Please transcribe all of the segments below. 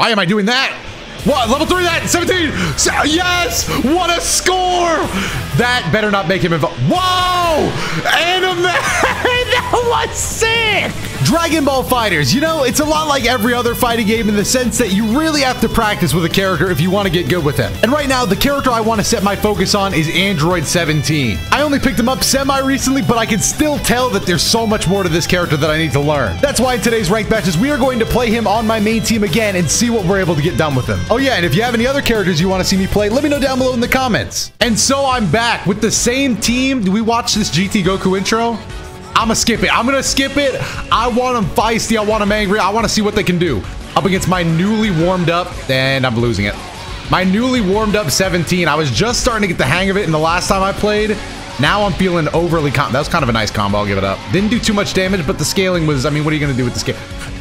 Why am I doing that? What? Level 3 that? 17! Yes! What a score! That better not make him involved. Whoa! Anime! that was sick! Dragon Ball FighterZ, you know, it's a lot like every other fighting game in the sense that you really have to practice with a character if you want to get good with him. And right now, the character I want to set my focus on is Android 17. I only picked him up semi-recently, but I can still tell that there's so much more to this character that I need to learn. That's why in today's ranked matches, we are going to play him on my main team again and see what we're able to get done with him. Oh yeah, and if you have any other characters you want to see me play, let me know down below in the comments. And so I'm back with the same team. Do we watch this GT Goku intro? I'm gonna skip it. I'm gonna skip it. I want them feisty. I want them angry. I want to see what they can do. Up against my newly warmed up, and I'm losing it. My newly warmed up 17. I was just starting to get the hang of it in the last time I played. Now I'm feeling overly That was kind of a nice combo. I'll give it up. Didn't do too much damage, but the scaling was, I mean, what are you to do with the scale?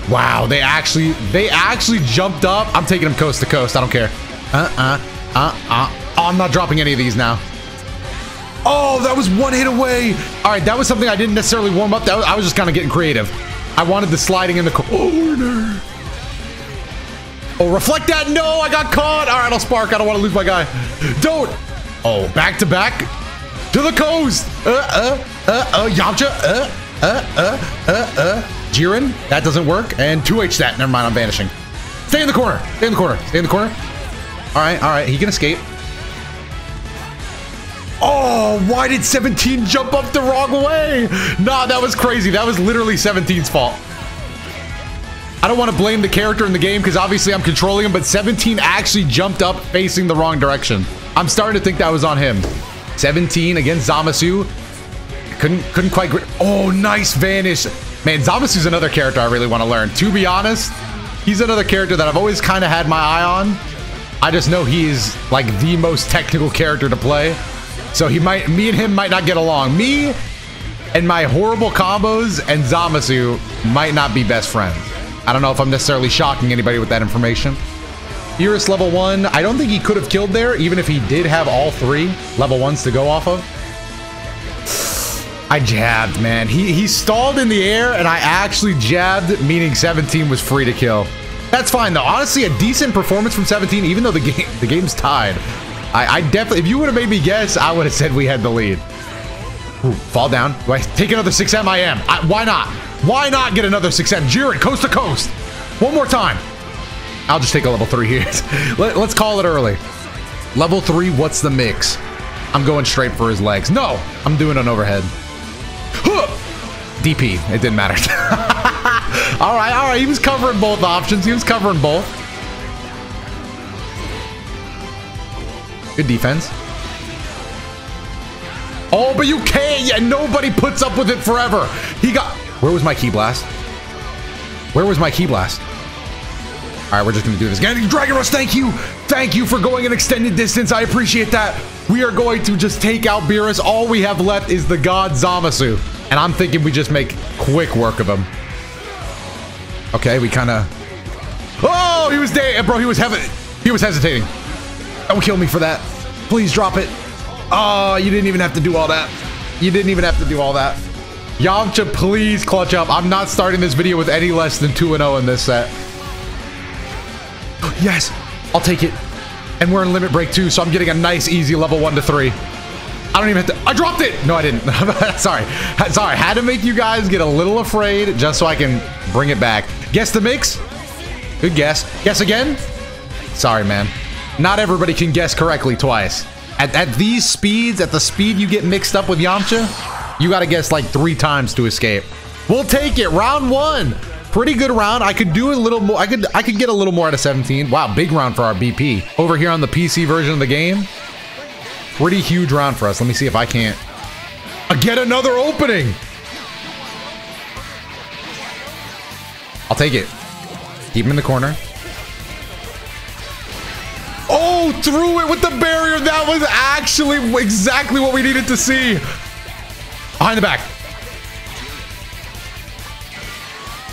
Wow, they actually, they actually jumped up. I'm taking them coast to coast. I don't care. Uh-uh, uh-uh. Oh, I'm not dropping any of these now. Oh, that was one hit away. All right, that was something I didn't necessarily warm up. I was just kind of getting creative. I wanted the sliding in the corner. Oh, reflect that. No, I got caught. All right, I'll spark. I don't want to lose my guy. Don't. Oh, back to back. To the coast. Uh, uh, uh, uh, Yamcha. Uh, uh, uh, uh, uh. Jiren. That doesn't work. And 2H that. Never mind, I'm vanishing. Stay in the corner. Stay in the corner. Stay in the corner. All right, all right. He can escape. Oh, why did 17 jump up the wrong way? Nah, that was crazy. That was literally 17's fault. I don't want to blame the character in the game because obviously I'm controlling him, but 17 actually jumped up facing the wrong direction. I'm starting to think that was on him. 17 against Zamasu. Couldn't couldn't quite. Oh, nice vanish. Man, Zamasu's another character I really want to learn. To be honest, he's another character that I've always kind of had my eye on. I just know he's like the most technical character to play. So he might, me and him might not get along. Me and my horrible combos and Zamasu might not be best friends. I don't know if I'm necessarily shocking anybody with that information. Beerus level one, I don't think he could have killed there, even if he did have all three level ones to go off of. I jabbed, man. He, he stalled in the air, and I actually jabbed, meaning 17 was free to kill. That's fine, though. Honestly, a decent performance from 17, even though the game the game's tied. I, I definitely, if you would have made me guess, I would have said we had the lead. Ooh, fall down. Do I take another 6M? I am. I, why not? Why not get another 6M? Jiren, coast to coast. One more time. I'll just take a level 3 here. Let, let's call it early. Level 3, what's the mix? I'm going straight for his legs. No, I'm doing an overhead. DP, it didn't matter. all right, all right, he was covering both options. He was covering both. Good defense. Oh, but you can't. Yeah, nobody puts up with it forever. He got... Where was my Ki Blast? Where was my Ki Blast? All right, we're just going to do this again. Dragon Rush, thank you. Thank you for going an extended distance. I appreciate that. We are going to just take out Beerus. All we have left is the God Zamasu. And I'm thinking we just make quick work of him. Okay, we kind of... Oh, he was dead. Bro, he was, he was hesitating. Don't kill me for that. Please drop it. Oh, you didn't even have to do all that. You didn't even have to do all that. Yamcha, please clutch up. I'm not starting this video with any less than 2-0 in this set. Yes, I'll take it. And we're in limit break too, so I'm getting a nice, easy level 1 to 3. I don't even have to. I dropped it. No, I didn't. Sorry. Sorry. Had to make you guys get a little afraid just so I can bring it back. Guess the mix? Good guess. Guess again? Sorry, man. Not everybody can guess correctly twice. At, at these speeds, at the speed you get mixed up with Yamcha, you got to guess like three times to escape. We'll take it. Round one. Pretty good round. I could do a little more. I could I could get a little more out of 17. Wow, big round for our BP. Over here on the PC version of the game. Pretty huge round for us. Let me see if I can't get another opening. I'll take it. Keep him in the corner. Through it with the barrier. That was actually exactly what we needed to see. Behind the back.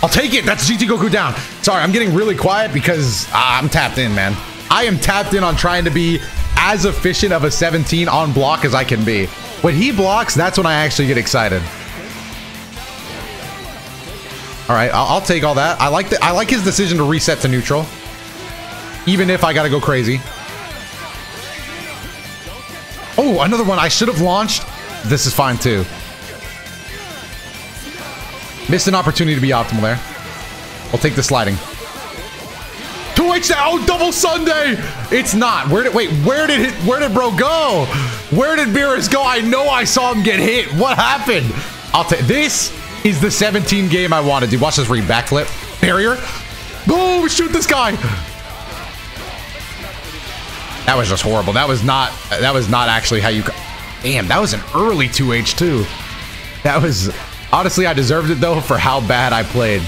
I'll take it. That's GT Goku down. Sorry, I'm getting really quiet because uh, I'm tapped in, man. I am tapped in on trying to be as efficient of a 17 on block as I can be. When he blocks, that's when I actually get excited. All right, I'll, I'll take all that. I like the, I like his decision to reset to neutral. even if I gotta go crazy. Oh, another one I should have launched. This is fine too. Missed an opportunity to be optimal there. I'll take the sliding. 2H oh, double Sunday! It's not. Where did wait, where did it where did bro go? Where did Beerus go? I know I saw him get hit. What happened? I'll take this is the 17 game I wanted to. Watch this read backflip. Barrier. Boom! Shoot this guy. That was just horrible. That was not that was not actually how you Damn, that was an early 2H too. That was honestly I deserved it though for how bad I played.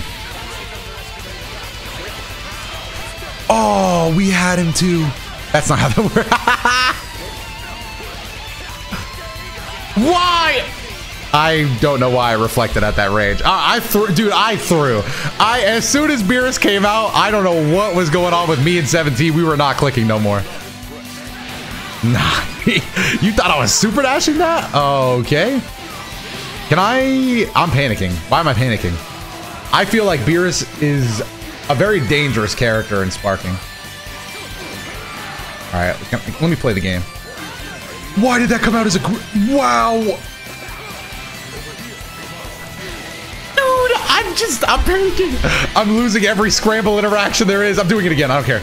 Oh, we had him too. That's not how that works. why? I don't know why I reflected at that range. I, I threw, dude, I threw. I as soon as Beerus came out, I don't know what was going on with me and 17. We were not clicking no more. Nah, you thought I was super dashing that? Okay. Can I? I'm panicking. Why am I panicking? I feel like Beerus is a very dangerous character in Sparking. All right, let me play the game. Why did that come out as a wow? Dude, I'm just, I'm panicking. I'm losing every scramble interaction there is. I'm doing it again. I don't care.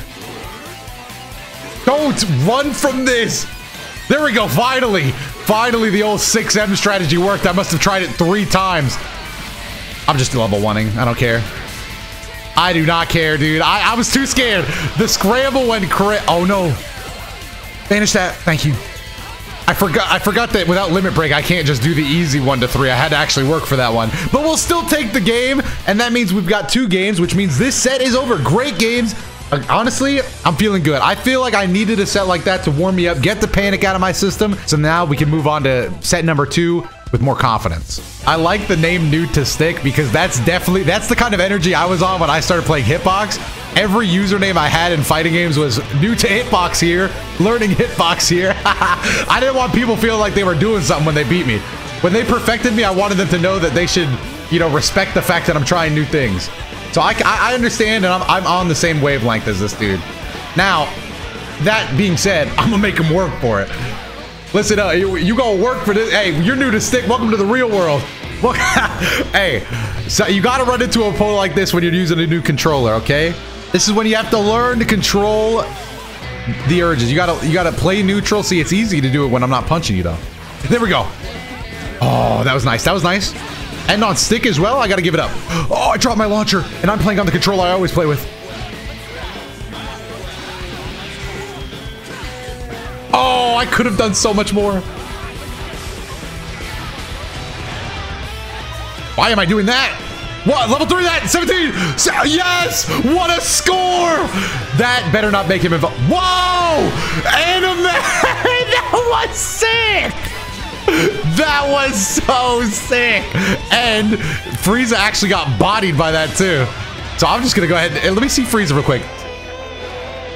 Don't run from this. There we go. Finally, finally, the old 6M strategy worked. I must have tried it three times. I'm just level oneing. I don't care. I do not care, dude. I, I was too scared. The scramble went crit. Oh no. Banish that. Thank you. I forgot I forgot that without limit break, I can't just do the easy one to three. I had to actually work for that one. But we'll still take the game, and that means we've got two games, which means this set is over. Great games. Honestly, I'm feeling good. I feel like I needed a set like that to warm me up, get the panic out of my system. So now we can move on to set number two, with more confidence. I like the name New to Stick because that's definitely, that's the kind of energy I was on when I started playing Hitbox. Every username I had in fighting games was new to Hitbox here, learning Hitbox here. I didn't want people feeling like they were doing something when they beat me. When they perfected me, I wanted them to know that they should, you know, respect the fact that I'm trying new things. So I, I understand and I'm, I'm on the same wavelength as this dude. Now, that being said, I'm gonna make him work for it. Listen up, you, you gonna work for this. Hey, you're new to stick. Welcome to the real world. hey, so you gotta run into a pole like this when you're using a new controller, okay? This is when you have to learn to control the urges. You gotta you gotta play neutral. See, it's easy to do it when I'm not punching you though. There we go. Oh, that was nice. That was nice. And on stick as well, I gotta give it up. Oh, I dropped my launcher, and I'm playing on the controller I always play with. Oh, I could have done so much more. Why am I doing that? What? Level 3 that? 17? Yes! What a score! That better not make him involved. Whoa! Anime! that was sick! That was so sick! And Frieza actually got bodied by that too. So I'm just gonna go ahead and eh, let me see Frieza real quick.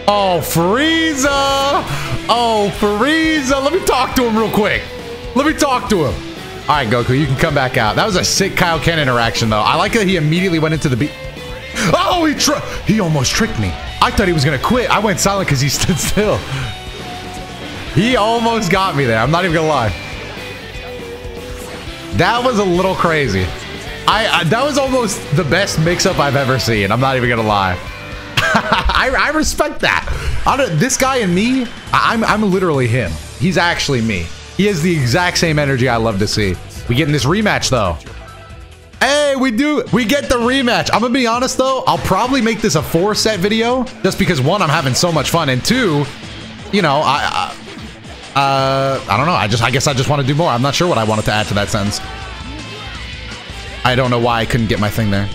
Oh, Frieza! Oh, Frieza! Let me talk to him real quick. Let me talk to him. All right, Goku, you can come back out. That was a sick Kaioken interaction, though. I like that he immediately went into the beat. Oh, he he almost tricked me. I thought he was gonna quit. I went silent because he stood still. He almost got me there. I'm not even gonna lie. That was a little crazy. I, I that was almost the best mix-up I've ever seen. I'm not even gonna lie. I, I, respect that. this guy and me, I'm, I'm literally him. He's actually me. He has the exact same energy I love to see. We get in this rematch though. Hey, we do. We get the rematch. I'm gonna be honest though. I'll probably make this a four set video just because one, I'm having so much fun, and two, you know, I, I uh, I don't know. I just, I guess I just want to do more. I'm not sure what I wanted to add to that sentence. I don't know why I couldn't get my thing there.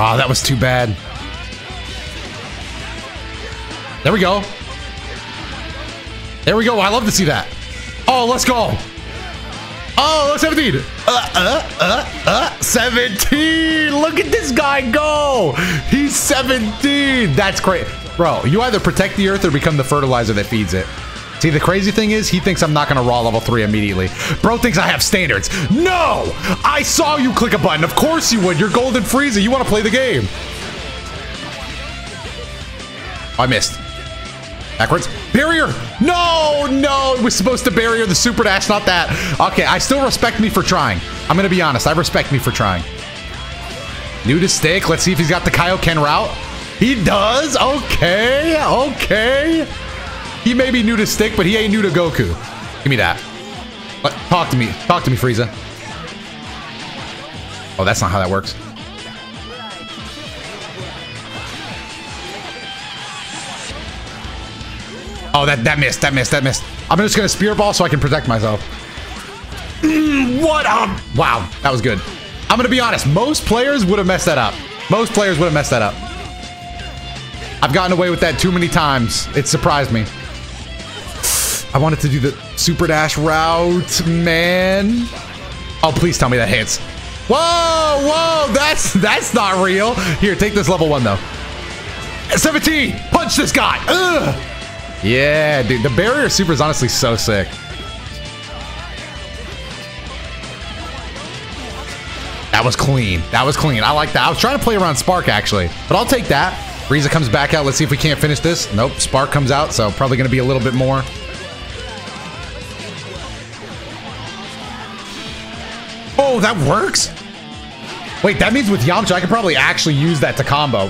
Oh, that was too bad. There we go. There we go. I love to see that. Oh, let's go. Oh, 17. Uh, uh, uh, uh, 17. Look at this guy go. He's 17. That's great. Bro, you either protect the earth or become the fertilizer that feeds it. See, the crazy thing is, he thinks I'm not gonna raw level 3 immediately. Bro thinks I have standards. No! I saw you click a button. Of course you would. You're Golden Frieza. You want to play the game. I missed. Backwards. Barrier! No, no, it was supposed to barrier the super dash, not that. Okay, I still respect me for trying. I'm gonna be honest, I respect me for trying. New to stick, let's see if he's got the Kaioken route. He does, okay, okay. He may be new to stick, but he ain't new to Goku. Give me that. Talk to me, talk to me, Frieza. Oh, that's not how that works. Oh, that, that missed, that missed, that missed. I'm just gonna Spirit Ball so I can protect myself. Mm, what? Wow, that was good. I'm gonna be honest, most players would have messed that up. Most players would have messed that up. I've gotten away with that too many times. It surprised me. I wanted to do the Super Dash route, man. Oh, please tell me that hits. Whoa, whoa, that's that's not real. Here, take this level one though. 17, punch this guy. Ugh. Yeah, dude, the barrier super is honestly so sick. That was clean. That was clean. I like that. I was trying to play around Spark, actually. But I'll take that. Frieza comes back out. Let's see if we can't finish this. Nope, Spark comes out, so probably going to be a little bit more. Oh, that works? Wait, that means with Yamcha, I could probably actually use that to combo.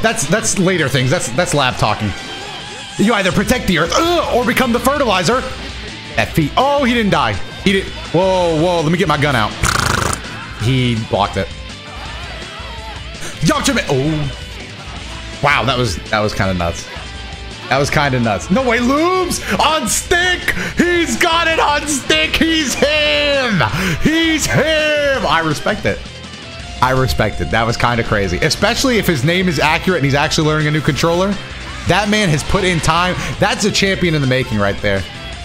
That's that's later things. That's that's lab talking. You either protect the earth ugh, or become the fertilizer. That feet. Oh, he didn't die. He did. Whoa, whoa. Let me get my gun out. He blocked it. Yamcha Oh. Wow, that was that was kind of nuts. That was kind of nuts. No way, Looms on stick. He's got it on stick. He's him. He's him. I respect it. I respect it. That was kind of crazy, especially if his name is accurate and he's actually learning a new controller. That man has put in time. That's a champion in the making right there.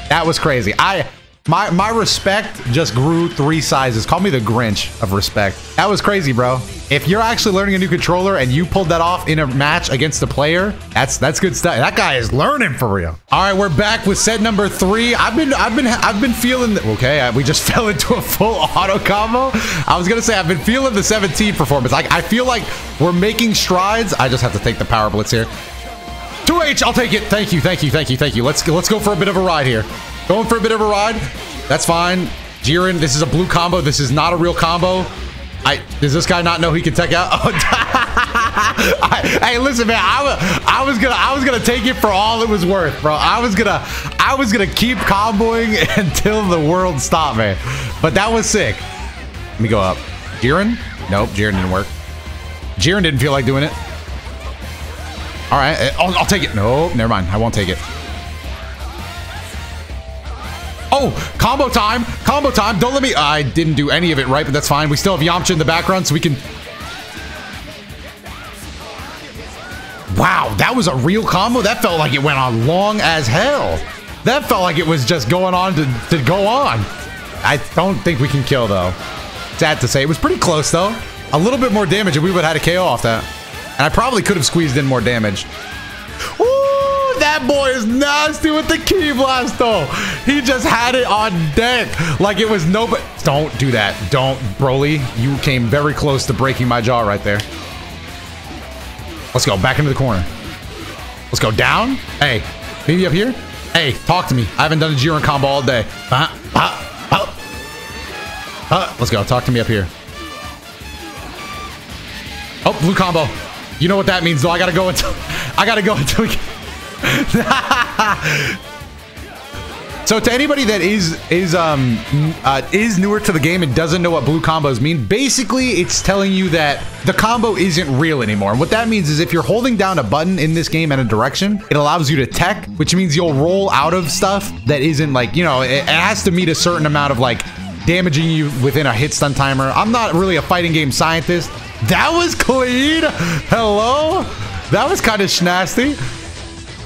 That was crazy. I my my respect just grew three sizes. Call me the Grinch of respect. That was crazy, bro. If you're actually learning a new controller and you pulled that off in a match against a player, that's that's good stuff. That guy is learning for real. All right, we're back with set number three. I've been I've been I've been feeling the, okay. We just fell into a full auto combo. I was gonna say I've been feeling the 17 performance. I I feel like we're making strides. I just have to take the power blitz here. 2H, I'll take it. Thank you, thank you, thank you, thank you. Let's go, let's go for a bit of a ride here. Going for a bit of a ride. That's fine. Jiren, this is a blue combo. This is not a real combo. I does this guy not know he can tech out? Oh, I, hey, listen, man. I, I was gonna I was gonna take it for all it was worth, bro. I was gonna I was gonna keep comboing until the world stopped, man. But that was sick. Let me go up. Jiren? Nope, Jiren didn't work. Jiren didn't feel like doing it. All right, eh, I'll, I'll take it. No, never mind. I won't take it. Oh, combo time. Combo time. Don't let me... I didn't do any of it right, but that's fine. We still have Yamcha in the background, so we can... Wow, that was a real combo? That felt like it went on long as hell. That felt like it was just going on to, to go on. I don't think we can kill, though. Sad to say. It was pretty close, though. A little bit more damage, and we would have had a KO off that. And I probably could have squeezed in more damage. Ooh, that boy is nasty with the Ki blast though. He just had it on deck like it was nobody. Don't do that. Don't, Broly. You came very close to breaking my jaw right there. Let's go back into the corner. Let's go down. Hey, maybe up here. Hey, talk to me. I haven't done a Jiren combo all day. Uh, uh, uh. Uh, let's go. Talk to me up here. Oh, blue combo. You know what that means, though. I gotta go until I gotta go until so to anybody that is is um uh, is newer to the game and doesn't know what blue combos mean, basically it's telling you that the combo isn't real anymore. And what that means is if you're holding down a button in this game in a direction, it allows you to tech, which means you'll roll out of stuff that isn't like you know it, it has to meet a certain amount of like damaging you within a hit stun timer. I'm not really a fighting game scientist. That was clean. Hello? That was kind of snasty.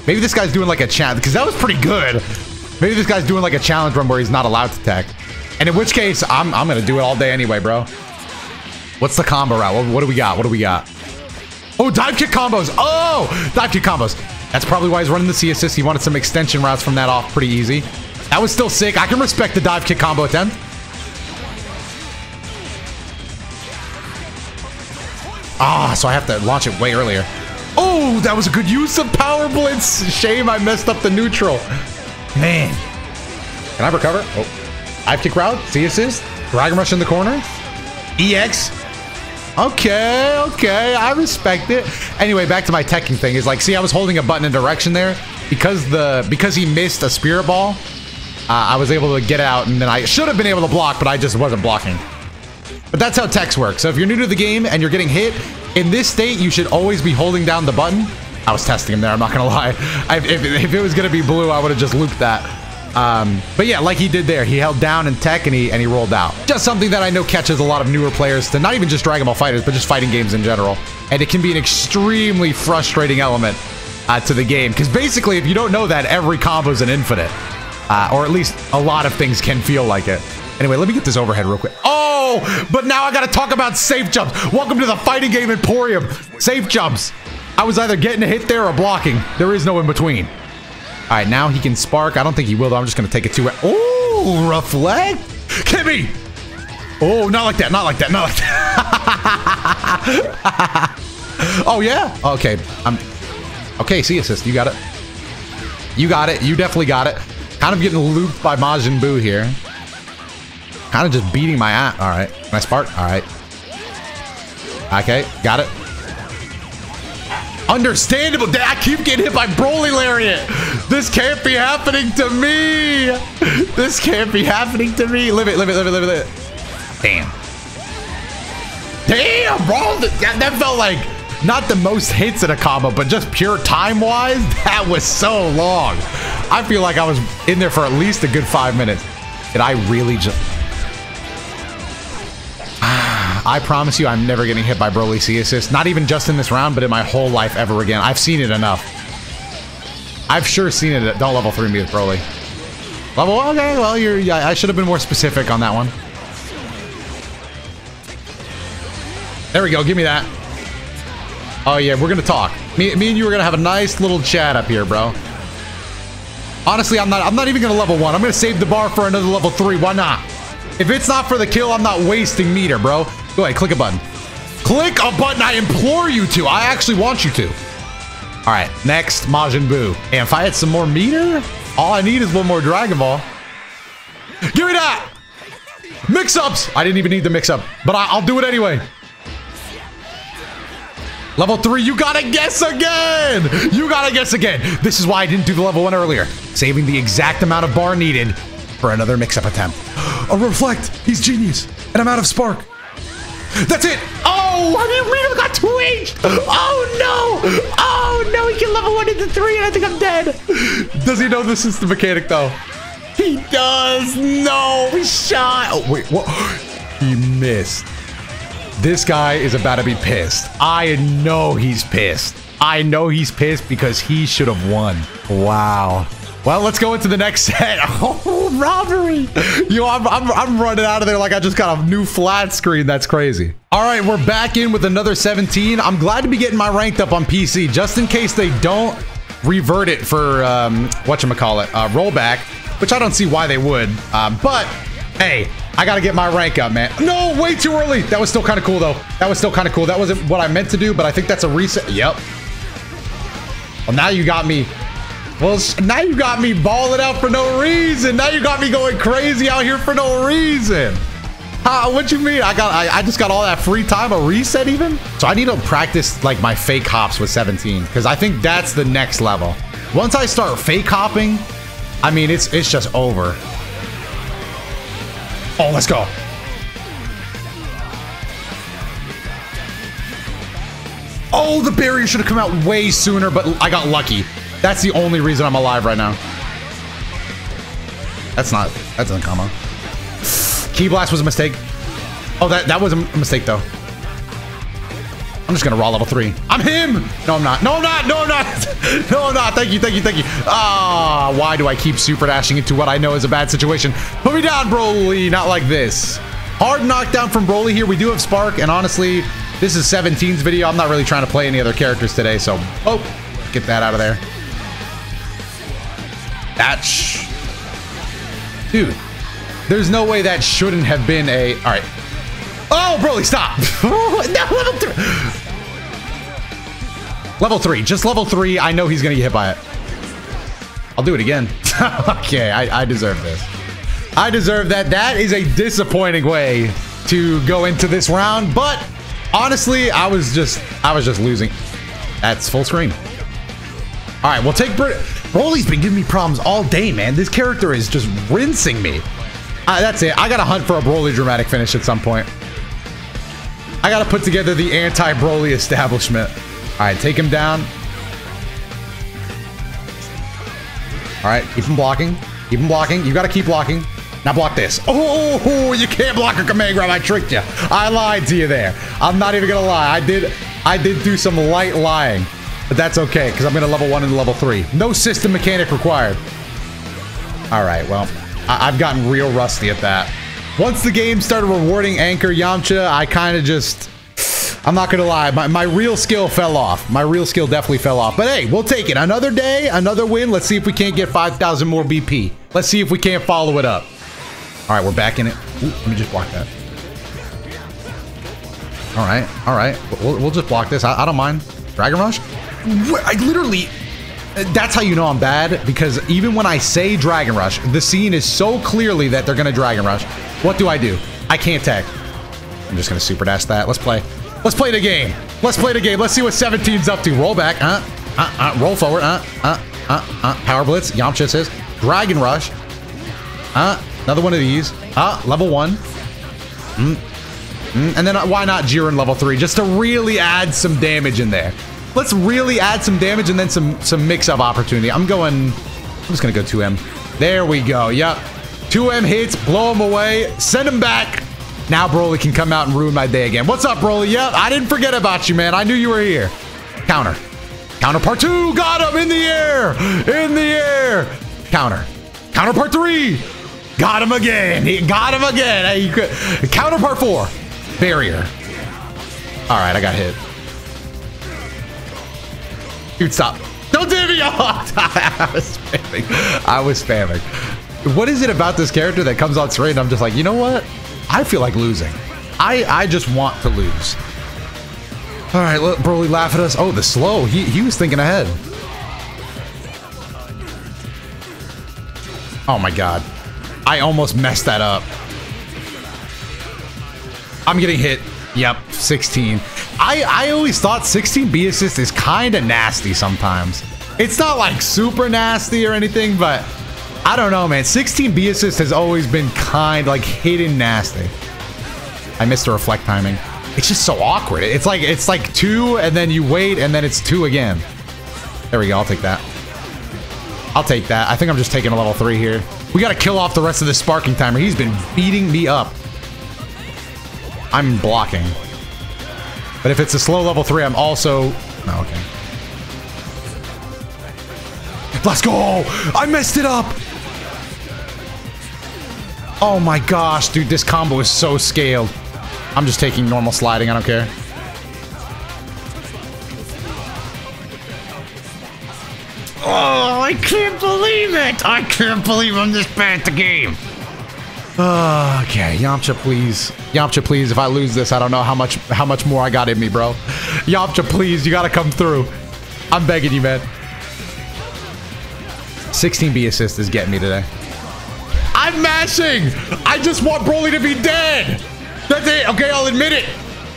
Maybe this guy's doing like a challenge because that was pretty good. Maybe this guy's doing like a challenge run where he's not allowed to tech. And in which case, I'm, I'm going to do it all day anyway, bro. What's the combo route? What, what do we got? What do we got? Oh, dive kick combos. Oh, dive kick combos. That's probably why he's running the C assist. He wanted some extension routes from that off pretty easy. That was still sick. I can respect the dive kick combo attempt. Ah, so I have to launch it way earlier. Oh, that was a good use of Power Blitz. Shame I messed up the neutral. Man. Can I recover? Oh. Dive kick route, C assist, Dragon Rush in the corner, EX. Okay, okay, I respect it. Anyway, back to my teching thing is like, see, I was holding a button in direction there because the because he missed a spirit ball. Uh, I was able to get out, and then I should have been able to block, but I just wasn't blocking. But that's how text works. So if you're new to the game and you're getting hit, in this state, you should always be holding down the button. I was testing him there, I'm not gonna lie. I, if, if, it was gonna be blue, I would have just looped that. Um, but yeah, like he did there, he held down in tech and he and he rolled out. Just something that I know catches a lot of newer players to not even just Dragon Ball FighterZ, but just fighting games in general. And it can be an extremely frustrating element uh, to the game because basically, if you don't know that, every combo is an infinite, uh, or at least a lot of things can feel like it. Anyway, let me get this overhead real quick. Oh, Oh, but now I gotta talk about safe jumps. Welcome to the fighting game Emporium. Safe jumps. I was either getting a hit there or blocking. There is no in between. All right, now he can spark. I don't think he will, though. I'm just going to take it to. Oh, reflect. Kimmy. Oh, not like that. Not like that. Not like that. oh, yeah. Okay. I'm. Okay, C assist. You got it. You got it. You definitely got it. Kind of getting looped by Majin Buu here. Kind of just beating my ass. All right. Can I spark? All right. Okay. Got it. Understandable. I keep getting hit by Broly Lariat. This can't be happening to me. This can't be happening to me. Live it, live it, live it, live it. Damn. Damn, bro. That, that felt like not the most hits in a combo, but just pure time-wise, that was so long. I feel like I was in there for at least a good five minutes. And I really just... I promise you I'm never getting hit by Broly C assist. Not even just in this round, but in my whole life ever again. I've seen it enough. I've sure seen it. Don't level 3 me with Broly. Level, okay, well, you're, yeah, I should have been more specific on that one. There we go, give me that. Oh yeah, we're gonna talk. Me, me and you are gonna have a nice little chat up here, bro. Honestly, I'm not, I'm not even gonna level one. I'm gonna save the bar for another level three. Why not? If it's not for the kill, I'm not wasting meter, bro. Go ahead, click a button. Click a button, I implore you to. I actually want you to. All right, next, Majin Buu. And if I had some more meter, all I need is one more Dragon Ball. Give me that! Mix-ups! I didn't even need the mix-up, but I will do it anyway. Level 3, you gotta guess again! You gotta guess again! This is why I didn't do the level 1 earlier. Saving the exact amount of bar needed for another mix-up attempt. A reflect! He's genius! And I'm out of spark! That's it! Oh, I didn't read got two H! Oh no! Oh no, he can level one into three and I think I'm dead! Does he know this is the mechanic though? He does! No! He shot! Oh, wait, what? He missed. This guy is about to be pissed. I know he's pissed. I know he's pissed because he should have won. Wow. Well, let's go into the next set. Oh, robbery. Yo, I'm, I'm, I'm running out of there like I just got a new flat screen. That's crazy. All right, we're back in with another 17. I'm glad to be getting my ranked up on PC just in case they don't revert it for, um, whatchamacallit, uh, rollback, which I don't see why they would. Um, but, hey, I got to get my rank up, man. No, way too early. That was still kind of cool, though. That was still kind of cool. That wasn't what I meant to do, but I think that's a reset. Yep. Well, now you got me well, now you got me balling out for no reason. Now you got me going crazy out here for no reason. How, what you mean? I got, I, I, just got all that free time, a reset even? So I need to practice like my fake hops with 17 because I think that's the next level. Once I start fake hopping, I mean, it's, it's just over. Oh, let's go. Oh, the barrier should have come out way sooner, but I got lucky. That's the only reason I'm alive right now. That's not, that doesn't come on. Ki Blast was a mistake. Oh, that, that was a mistake though. I'm just gonna raw level three. I'm him! No, I'm not. No, I'm not. No, I'm not. no, I'm not. Thank you, thank you, thank you. Ah, why do I keep super dashing into what I know is a bad situation? Put me down, Broly. Not like this. Hard knockdown from Broly here. We do have Spark, and honestly, this is 17's video. I'm not really trying to play any other characters today, so... Oh, get that out of there. That sh Dude, there's no way that shouldn't have been a... All right. Oh, Broly, stop. no, level three. Level three, just level three. I know he's to get hit by it. I'll do it again. okay, I, I deserve this. I deserve that. That is a disappointing way to go into this round, but honestly, I was just I was just losing. That's full screen. All right, we'll take Brit. Broly's been giving me problems all day, man. This character is just rinsing me. Uh, that's it. I gotta hunt for a Broly dramatic finish at some point. I gotta put together the anti-Broly establishment. All right, take him down. All right, keep him blocking. Keep him blocking. You gotta keep blocking. Now block this. Oh, you can't block a command grab. I tricked you. I lied to you there. I'm not even gonna lie. I did. I did do some light lying, but that's okay because I'm gonna level one and level three. No system mechanic required. All right. Well, I I've gotten real rusty at that. Once the game started rewarding Anchor Yamcha, I kind of just. I'm not gonna lie, my, my real skill fell off. My real skill definitely fell off. But hey, we'll take it. Another day, another win. Let's see if we can't get 5,000 more BP. Let's see if we can't follow it up. All right, we're back in it. Ooh, let me just block that. All right, all right. We'll, we'll just block this. I, I don't mind. Dragon Rush? I literally... That's how you know I'm bad, because even when I say Dragon Rush, the scene is so clearly that they're to Dragon Rush. What do I do? I can't tag. I'm just to super dash that. Let's play. Let's play the game. Let's play the game. Let's see what 17's up to. Roll back. Uh, uh, uh, roll forward. Uh, uh, uh, uh. Power Blitz. Yamcha says. Dragon Rush. Uh, another one of these. Uh, level one. Mm. Mm. And then uh, why not Jiren level three? Just to really add some damage in there. Let's really add some damage and then some, some mix-up opportunity. I'm going... I'm just going to go 2M. There we go. Yep. 2M hits. Blow him away. Send him back. Now Broly can come out and ruin my day again. What's up, Broly? Yep, I didn't forget about you, man. I knew you were here. Counter. Counter part two. Got him in the air. In the air. Counter. Counter part three. Got him again. He got him again. Hey, could, counter part four. Barrier. All right, I got hit. Dude, stop. Don't do me. I was spamming. I was spamming. What is it about this character that comes on screen I'm just like, you know what? I feel like losing. I, I just want to lose. All right, let Broly laugh at us. Oh, the slow. He, he was thinking ahead. Oh my god. I almost messed that up. I'm getting hit. Yep, 16. I, I always thought 16 B assist is kind of nasty sometimes. It's not like super nasty or anything, but I don't know, man. 16 B assist has always been kind like hidden nasty. I missed the reflect timing. It's just so awkward. It's like it's like two and then you wait and then it's two again. There we go. I'll take that. I'll take that. I think I'm just taking a level three here. We got to kill off the rest of this sparking timer. He's been beating me up. I'm blocking. But if it's a slow level three, I'm also... Oh, okay. Let's go! I messed it up! Oh my gosh, dude, this combo is so scaled. I'm just taking normal sliding, I don't care. Oh, I can't believe it! I can't believe I'm this bad at the game. Okay, Yamcha, please. Yamcha, please. If I lose this, I don't know how much how much more I got in me, bro. Yamcha, please. You gotta come through. I'm begging you, man. 16B assist is getting me today. I'm mashing! I just want Broly to be dead! That's it! Okay, I'll admit it!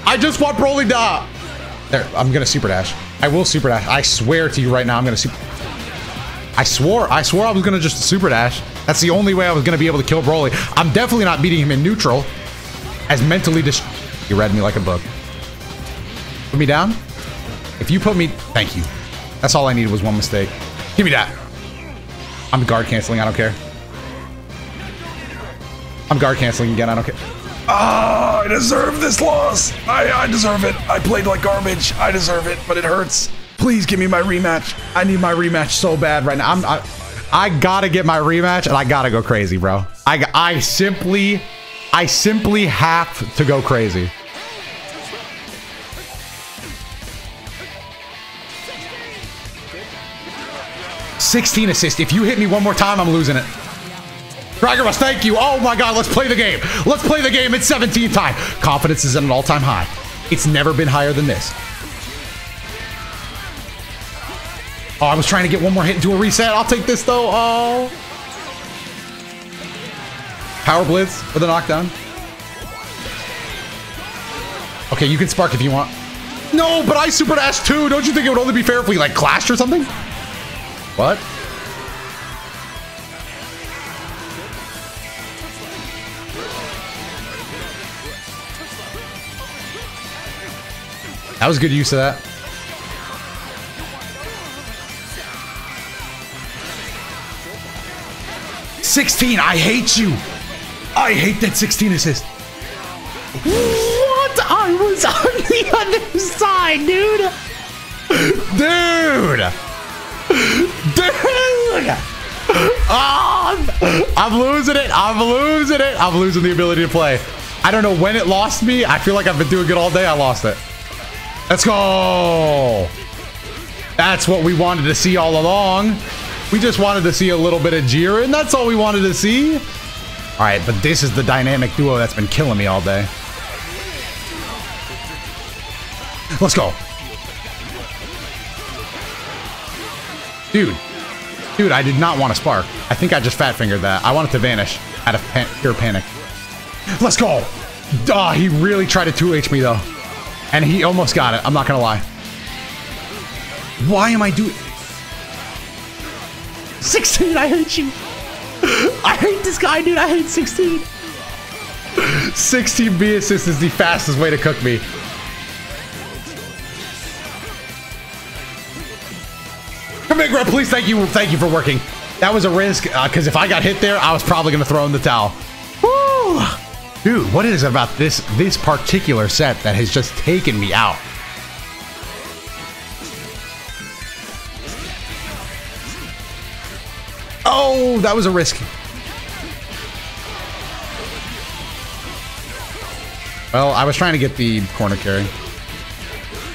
I just want Broly to... There, I'm gonna super dash. I will super dash. I swear to you right now, I'm gonna super... I swore, I swore I was gonna just super dash. That's the only way I was gonna be able to kill Broly. I'm definitely not beating him in neutral. As mentally dis- You read me like a book. Put me down? If you put me- Thank you. That's all I needed was one mistake. Give me that. I'm guard canceling, I don't care. I'm guard canceling again, I don't care. Ah, I deserve this loss. I, I deserve it. I played like garbage. I deserve it, but it hurts. Please give me my rematch. I need my rematch so bad right now. I'm, I, I gotta get my rematch, and I gotta go crazy, bro. I, I simply, I simply have to go crazy. 16 assists. If you hit me one more time, I'm losing it. Dragon Rush, thank you. Oh my god, let's play the game. Let's play the game. It's 17 time. Confidence is at an all-time high. It's never been higher than this. Oh, I was trying to get one more hit into a reset. I'll take this though. Oh. Power Blitz for the knockdown. Okay, you can spark if you want. No, but I super dash too. Don't you think it would only be fair if we like clashed or something? What? That was good use of that. Sixteen. I hate you. I hate that sixteen assist. What? I was on the other side, dude. Dude. Dude. Oh, I'm losing it. I'm losing it. I'm losing the ability to play. I don't know when it lost me. I feel like I've been doing good all day. I lost it. Let's go. That's what we wanted to see all along. We just wanted to see a little bit of Jiren. That's all we wanted to see. All right, but this is the dynamic duo that's been killing me all day. Let's go. Dude. Dude, I did not want to spark. I think I just fat fingered that. I want it to vanish out of pan pure panic. Let's go. Oh, he really tried to 2H me though. And he almost got it. I'm not going to lie. Why am I doing... 16, I hate you. I hate this guy, dude. I hate 16. 16 B assist is the fastest way to cook me. Kamigra, please thank you. Thank you for working. That was a risk, because uh, if I got hit there, I was probably going to throw in the towel. Woo! Dude, what is it about this this particular set that has just taken me out? Oh, that was a risk. Well, I was trying to get the corner carry.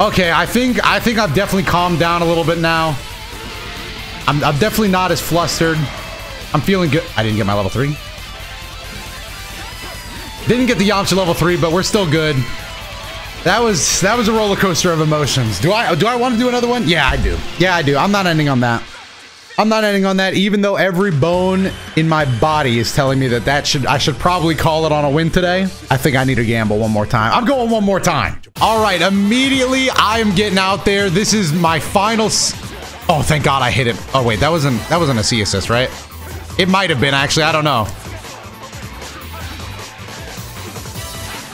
Okay, I think I think I've definitely calmed down a little bit now. I'm, I'm definitely not as flustered. I'm feeling good. I didn't get my level three. Didn't get the Yamcha level three, but we're still good. That was that was a roller coaster of emotions. Do I do I want to do another one? Yeah, I do. Yeah, I do. I'm not ending on that. I'm not ending on that, even though every bone in my body is telling me that that should I should probably call it on a win today. I think I need to gamble one more time. I'm going one more time. All right, immediately I am getting out there. This is my final. oh, thank God I hit it. Oh wait, that wasn't that wasn't a C assist, right? It might have been actually. I don't know.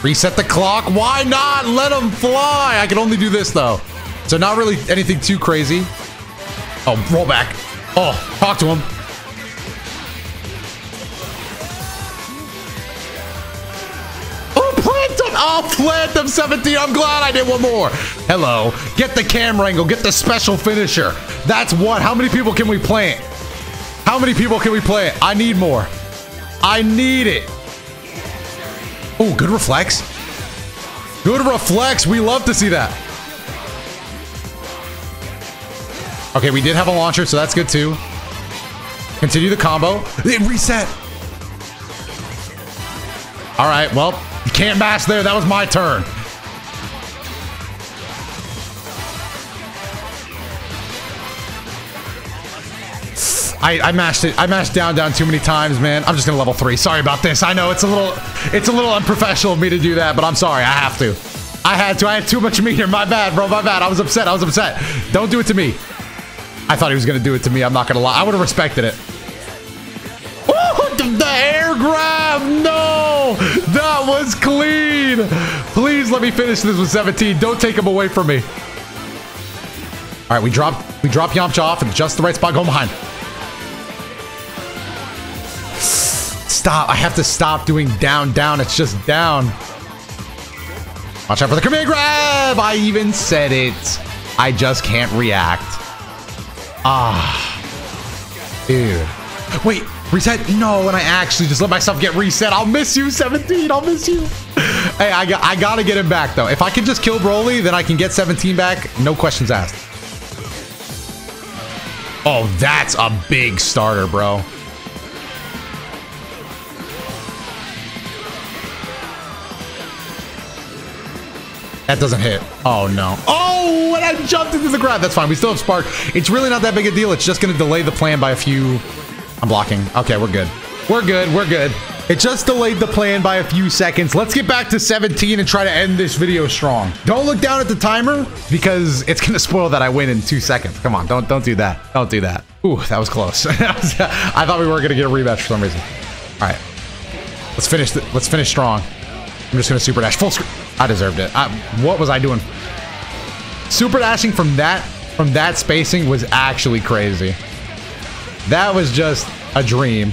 Reset the clock. Why not? Let him fly. I can only do this though. So not really anything too crazy. Oh, roll back. Oh, talk to him. Oh, plant. Oh, plant him 17. I'm glad I did one more. Hello. Get the camera angle. Get the special finisher. That's what. How many people can we plant? How many people can we plant? I need more. I need it. Oh, good reflex. Good reflex. We love to see that. Okay, we did have a launcher, so that's good too. Continue the combo. It reset. All right, well, you can't mash there. That was my turn. I, I mashed it. I mashed down, down too many times, man. I'm just gonna level three. Sorry about this. I know it's a little, it's a little unprofessional of me to do that, but I'm sorry. I have to. I had to. I had too much meat meter. My bad, bro. My bad. I was upset. I was upset. Don't do it to me. I thought he was gonna do it to me. I'm not gonna lie. I would have respected it. Oh, the air grab. No, that was clean. Please let me finish this with 17. Don't take him away from me. All right, we drop we drop Yamcha off in just the right spot. Go behind. Stop. I have to stop doing down, down. It's just down. Watch out for the command grab. I even said it. I just can't react. Ah. Dude. Wait, reset? No, and I actually just let myself get reset. I'll miss you, 17. I'll miss you. Hey, I, got, I gotta get him back, though. If I can just kill Broly, then I can get 17 back. No questions asked. Oh, that's a big starter, bro. That doesn't hit. Oh, no. Oh, and I jumped into the ground. That's fine. We still have Spark. It's really not that big a deal. It's just going to delay the plan by a few... I'm blocking. Okay, we're good. We're good. We're good. It just delayed the plan by a few seconds. Let's get back to 17 and try to end this video strong. Don't look down at the timer because it's going to spoil that I win in two seconds. Come on, don't don't do that. Don't do that. Ooh, that was close. I thought we were going to get a rematch for some reason. All right, let's finish. The, let's finish strong. I'm just going to super dash full screen. I deserved it. I, what was I doing? Super dashing from that from that spacing was actually crazy. That was just a dream.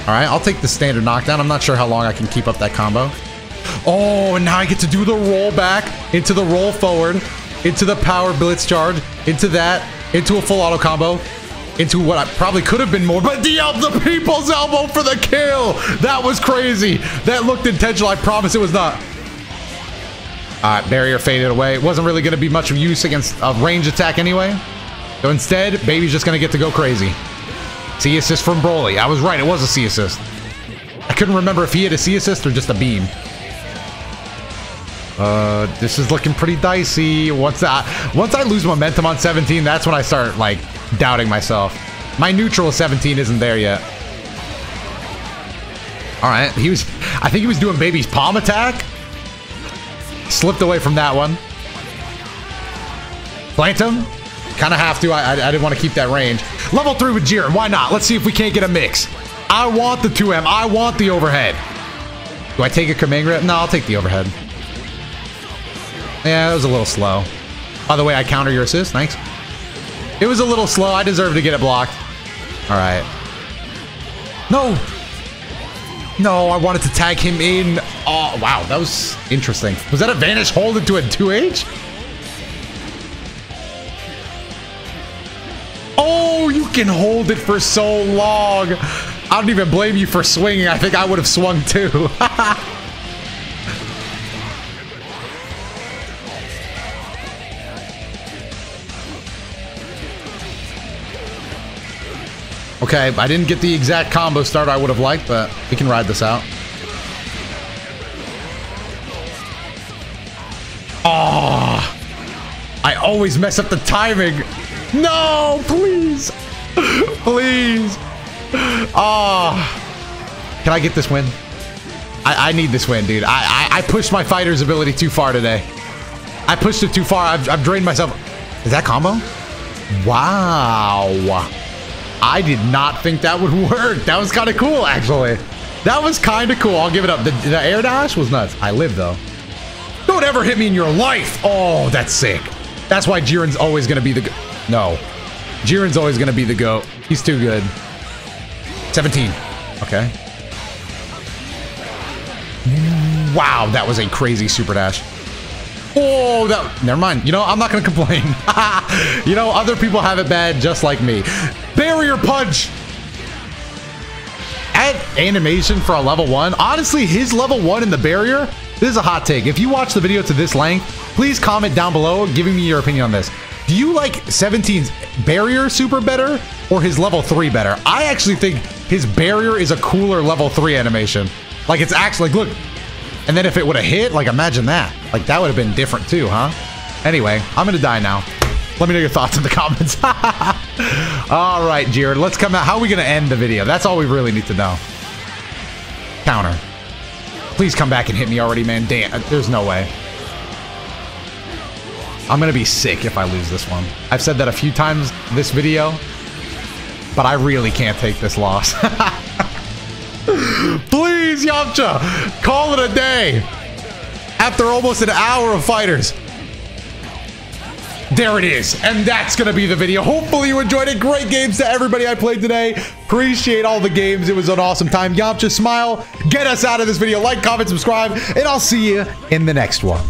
All right, I'll take the standard knockdown. I'm not sure how long I can keep up that combo. Oh, and now I get to do the roll back into the roll forward, into the power blitz charge, into that, into a full auto combo, into what I probably could have been more, but the, the people's elbow for the kill. That was crazy. That looked intentional. I promise it was not. All right, barrier faded away. It wasn't really going to be much of use against a range attack anyway. So instead, Baby's just going to get to go crazy. C assist from Broly. I was right, it was a C assist. I couldn't remember if he had a C assist or just a beam. Uh, this is looking pretty dicey. Once I, once I lose momentum on 17, that's when I start, like, doubting myself. My neutral 17 isn't there yet. Alright, he was... I think he was doing Baby's palm attack. Slipped away from that one. Plant him. Kind of have to. I, I, I didn't want to keep that range. Level 3 with Jiren. Why not? Let's see if we can't get a mix. I want the 2M. I want the overhead. Do I take a Grip? No, I'll take the overhead. Yeah, it was a little slow. By the way, I counter your assist. Thanks. It was a little slow. I deserve to get it blocked. All right. No. No, I wanted to tag him in. Oh, wow. That was interesting. Was that a vanish hold into a 2H? Oh, you can hold it for so long. I don't even blame you for swinging. I think I would have swung too. okay, I didn't get the exact combo start I would have liked, but we can ride this out. Oh, I always mess up the timing. No, please. Please. Oh. Can I get this win? I, I need this win, dude. I, I, I, pushed my fighter's ability too far today. I pushed it too far. I've, I've drained myself. Is that combo? Wow. I did not think that would work. That was kind of cool, actually. That was kind of cool. I'll give it up. The, the air dash was nuts. I live, though. Don't ever hit me in your life. Oh, that's sick. That's why Jiren's always going to be the... No. Jiren's always going to be the GOAT. He's too good. 17. Okay. Wow, that was a crazy super dash. Oh, that... Never mind. You know, I'm not going to complain. you know, other people have it bad just like me. Barrier punch! At animation for a level 1, honestly, his level 1 in the barrier, this is a hot take. If you watch the video to this length, please comment down below giving me your opinion on this. Do you like 17's barrier super better or his level 3 better? I actually think his barrier is a cooler level 3 animation. Like it's actually, like, look. And then if it would have hit, like imagine that. Like that would have been different too, huh? Anyway, I'm gonna die now. Let me know your thoughts in the comments. all right, Jiren, let's come out. How are we gonna end the video? That's all we really need to know. Counter. Please come back and hit me already, man. Damn, uh, there's no way. I'm gonna be sick if I lose this one. I've said that a few times this video, but I really can't take this loss. Please, Yamcha, call it a day. After almost an hour of fighters. There it is. And that's going to be the video. Hopefully you enjoyed it. Great games to everybody I played today. Appreciate all the games. It was an awesome time. Yamcha, smile. Get us out of this video. Like, comment, subscribe, and I'll see you in the next one.